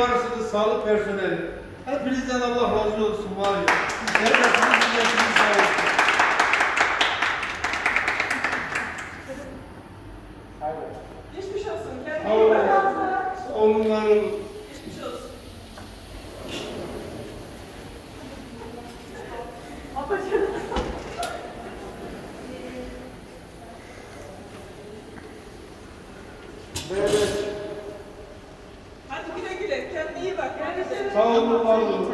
kibarsınız sağlık personeli. Hepinizden Allah razı olsun var ya. Devletimiz, milletimiz sağ olsun. Geçmiş olsun. Kendine iyi bakın. Onların Geçmiş olsun. Apacığım. Böyle Sağ olun, var olun.